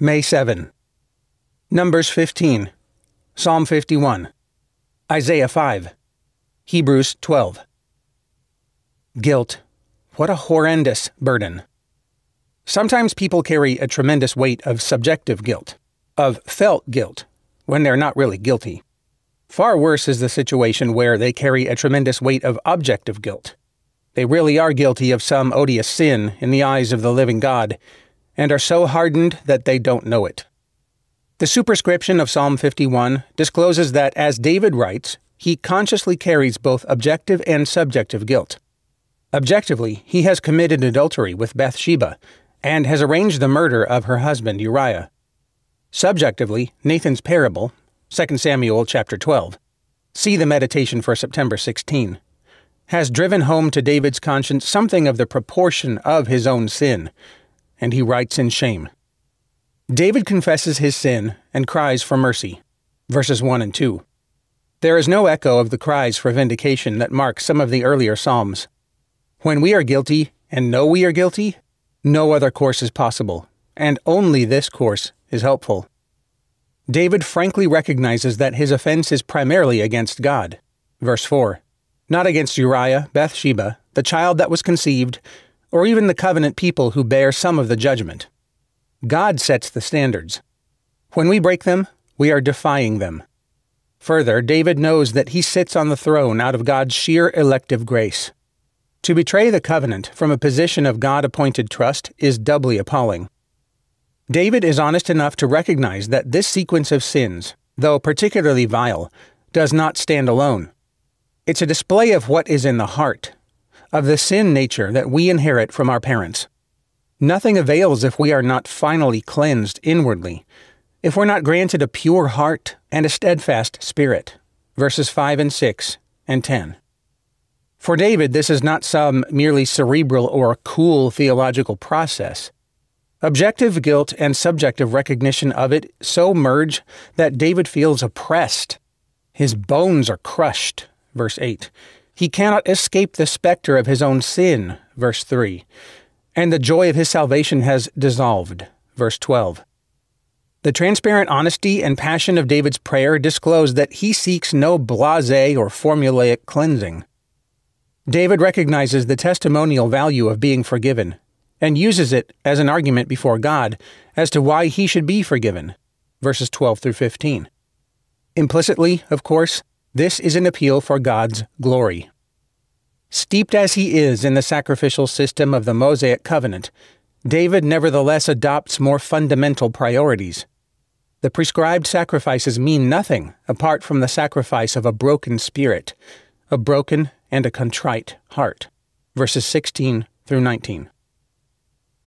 May 7. Numbers 15. Psalm 51. Isaiah 5. Hebrews 12. Guilt. What a horrendous burden. Sometimes people carry a tremendous weight of subjective guilt, of felt guilt, when they're not really guilty. Far worse is the situation where they carry a tremendous weight of objective guilt. They really are guilty of some odious sin in the eyes of the living God, and are so hardened that they don't know it. The superscription of Psalm 51 discloses that, as David writes, he consciously carries both objective and subjective guilt. Objectively, he has committed adultery with Bathsheba and has arranged the murder of her husband Uriah. Subjectively, Nathan's parable, 2 Samuel chapter 12. See the meditation for September 16. Has driven home to David's conscience something of the proportion of his own sin, and he writes in shame. David confesses his sin and cries for mercy. Verses 1 and 2. There is no echo of the cries for vindication that mark some of the earlier Psalms. When we are guilty and know we are guilty, no other course is possible, and only this course is helpful. David frankly recognizes that his offense is primarily against God. Verse 4 Not against Uriah, Bathsheba, the child that was conceived, or even the covenant people who bear some of the judgment. God sets the standards. When we break them, we are defying them. Further, David knows that he sits on the throne out of God's sheer elective grace. To betray the covenant from a position of God appointed trust is doubly appalling. David is honest enough to recognize that this sequence of sins, though particularly vile, does not stand alone. It's a display of what is in the heart, of the sin nature that we inherit from our parents. Nothing avails if we are not finally cleansed inwardly, if we're not granted a pure heart and a steadfast spirit. Verses 5 and 6 and 10. For David, this is not some merely cerebral or cool theological process. Objective guilt and subjective recognition of it so merge that David feels oppressed. His bones are crushed. Verse 8. He cannot escape the specter of his own sin. Verse 3. And the joy of his salvation has dissolved. Verse 12. The transparent honesty and passion of David's prayer disclose that he seeks no blase or formulaic cleansing. David recognizes the testimonial value of being forgiven and uses it as an argument before God as to why he should be forgiven. Verses 12 through 15. Implicitly, of course, this is an appeal for God's glory. Steeped as he is in the sacrificial system of the Mosaic covenant, David nevertheless adopts more fundamental priorities. The prescribed sacrifices mean nothing apart from the sacrifice of a broken spirit, a broken and a contrite heart. Verses 16 through 19.